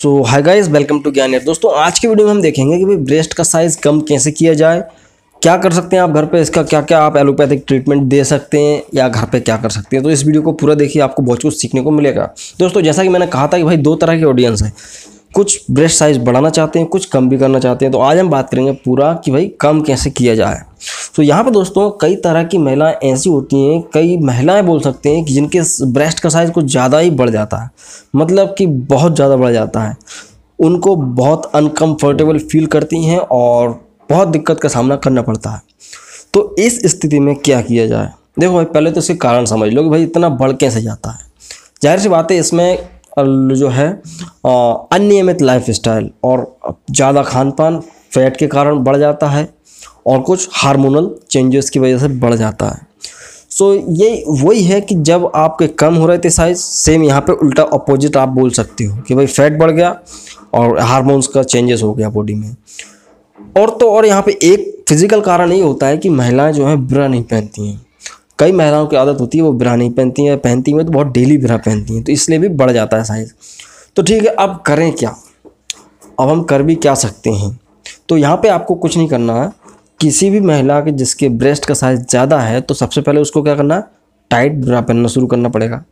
So hi guys welcome to Gyan दोस्तों, आज की वीडियो में हम देखेंगे कि भाई ब्रेस्ट का साइज़ कम कैसे किया जाए, क्या कर सकते हैं आप घर पे, इसका क्या क्या आप एलोपैथिक ट्रीटमेंट दे सकते हैं, या घर पे क्या कर सकते हैं? तो इस वीडियो को पूरा देखिए, आपको बहुत कुछ सीखने को मिलेगा। दोस्तों, जैसा कि मैंने कहा था कि भाई दो तरह के ऑडियंस है। कुछ ब्रेस्ट साइज़ बढ़ाना चाहते हैं, कुछ कम भी करना चाहते हैं तो आज हम बात करेंगे पूरा कि भाई कम कैसे किया जाए। तो यहाँ पर दोस्तों, कई तरह की महिलाएँ ऐसी होती हैं, कई महिलाएँ बोल सकते हैं कि जिनके ब्रेस्ट का साइज़ कुछ ज़्यादा ही बढ़ जाता है मतलब कि बहुत ज़्यादा बढ़ जाता है। उनको बहुत अनकम्फर्टेबल फील करती हैं और बहुत दिक्कत का सामना करना पड़ता है। तो इस स्थिति में क्या किया जाए? देखो भाई, पहले तो इसके कारण समझ लो कि भाई इतना बढ़ कैसे जाता है? ज़ाहिर सी बात है, इसमें जो है अनियमित लाइफ स्टाइल और ज़्यादा खान पान फैट के कारण बढ़ जाता है और कुछ हार्मोनल चेंजेस की वजह से बढ़ जाता है। सो so, ये वही है कि जब आपके कम हो रहे थे साइज़ सेम यहाँ पे उल्टा अपोजिट आप बोल सकते हो कि भाई फैट बढ़ गया और हार्मोन्स का चेंजेस हो गया बॉडी में। और तो और यहाँ पे एक फ़िज़िकल कारण ये होता है कि महिलाएँ जो हैं ब्रा नहीं पहनती हैं। कई महिलाओं की आदत होती है, वो ब्रा नहीं पहनती हैं पहनती हैं तो बहुत डेली ब्रा पहनती हैं तो इसलिए भी बढ़ जाता है साइज़ तो ठीक है, अब करें क्या? अब हम कर भी क्या सकते हैं? तो यहाँ पे आपको कुछ नहीं करना है। किसी भी महिला के जिसके ब्रेस्ट का साइज़ ज़्यादा है तो सबसे पहले उसको क्या करना? टाइट ब्रा पहनना शुरू करना पड़ेगा।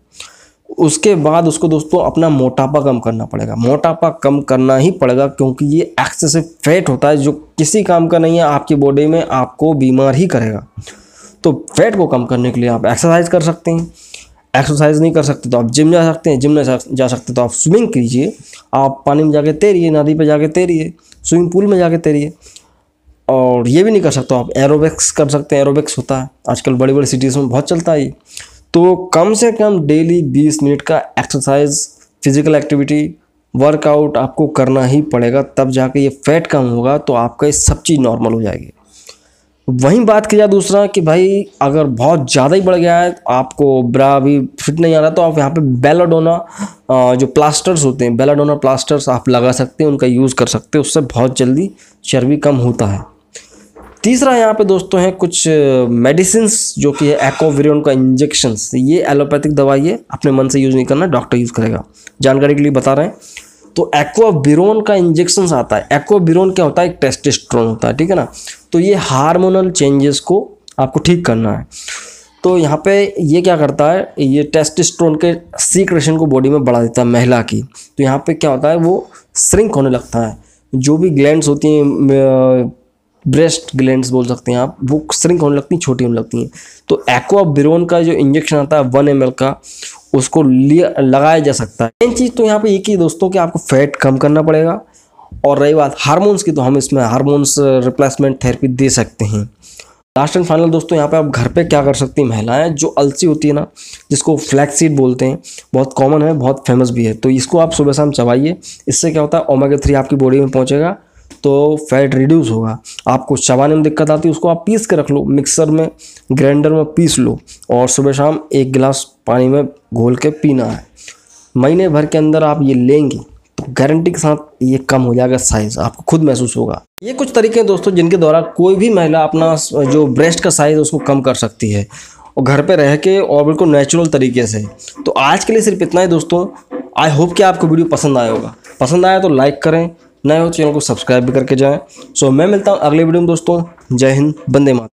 उसके बाद उसको दोस्तों अपना मोटापा कम करना पड़ेगा। मोटापा कम करना ही पड़ेगा, क्योंकि ये एक्सेसिव फैट होता है, जो किसी काम का नहीं है, आपकी बॉडी में आपको बीमार ही करेगा। तो फैट को कम करने के लिए आप एक्सरसाइज कर सकते हैं। एक्सरसाइज नहीं कर सकते तो आप जिम जा सकते हैं। जिम नहीं जा सकते तो आप स्विमिंग कीजिए। आप पानी में जाके तैरिए, नदी पर जाके तैरिए स्विमिंग पूल में जाके तैरिए। और ये भी नहीं कर सकते आप एरोबिक्स कर सकते हैं। एरोबिक्स होता है। आजकल बड़ी बड़ी सिटीज़ में बहुत चलता है ये। तो कम से कम डेली 20 मिनट का एक्सरसाइज फ़िज़िकल एक्टिविटी वर्कआउट आपको करना ही पड़ेगा। तब जाके ये फैट कम होगा तो आपका ये सब चीज़ नॉर्मल हो जाएगी। वहीं बात की जाए दूसरा कि भाई, अगर बहुत ज़्यादा ही बढ़ गया है, आपको ब्रा भी फिट नहीं आ रहा तो आप यहाँ पे बेलाडोना जो प्लास्टर्स होते हैं बेलाडोना प्लास्टर्स आप लगा सकते हैं, उनका यूज़ कर सकते हैं, उससे बहुत जल्दी चर्बी कम होता है। तीसरा यहाँ पे दोस्तों है कुछ मेडिसिन जो कि है एक्ोविरियन का इंजेक्शन ये एलोपैथिक दवाई है, अपने मन से यूज़ नहीं करना डॉक्टर यूज़ करेगा। जानकारी के लिए बता रहे हैं। तो एक्वाबिरोन का इंजेक्शन आता है। एक्वाबिरोन क्या होता है? एक टेस्टेस्ट्रोन होता है, ठीक है ना? तो ये हार्मोनल चेंजेस को आपको ठीक करना है। तो यहाँ पे ये क्या करता है? ये टेस्टिस्ट्रोन के सीक्रेशन को बॉडी में बढ़ा देता है महिला की। तो यहाँ पे क्या होता है? वो श्रिंक होने लगता है। जो भी ग्लैंड्स होती हैं ब्रेस्ट ग्लैंड्स बोल सकते हैं आप, वो श्रिंक होने लगती हैं, छोटी होने लगती हैं। तो एक्वाबिरोन का जो इंजेक्शन आता है वन एमएल का, उसको लिया, लगाया जा सकता है। मेन चीज़ तो यहाँ पे एक ही दोस्तों कि आपको फैट कम करना पड़ेगा। और रही बात हार्मोन्स की तो हम इसमें हार्मोन्स रिप्लेसमेंट थेरेपी दे सकते हैं। लास्ट एंड फाइनल दोस्तों, यहाँ पे आप घर पे क्या कर सकती हैं, महिलाएँ, जो अलसी होती है ना, जिसको फ्लैक्सीड बोलते हैं, बहुत कॉमन है, बहुत फ़ेमस भी है। तो इसको आप सुबह शाम चबाइए, इससे क्या होता है, ओमेगा थ्री आपकी बॉडी में पहुँचेगा। तो फैट रिड्यूस होगा। आपको चबाने में दिक्कत आती है, उसको आप पीस के रख लो मिक्सर में ग्राइंडर में पीस लो और सुबह शाम एक गिलास पानी में घोल के पीना है। महीने भर के अंदर आप ये लेंगे तो गारंटी के साथ ये कम हो जाएगा साइज़ आपको खुद महसूस होगा। ये कुछ तरीके हैं दोस्तों जिनके द्वारा कोई भी महिला अपना जो ब्रेस्ट का साइज़ उसको कम कर सकती है। और घर पे रह के और बिल्कुल नेचुरल तरीके से। तो आज के लिए सिर्फ़ इतना ही दोस्तों। आई होप कि आपको वीडियो पसंद आया होगा। पसंद आया तो लाइक करें नए हो चैनल को सब्सक्राइब भी करके जाएँ। सो मैं मिलता हूँ अगले वीडियो में दोस्तों। जय हिंद बंदे मात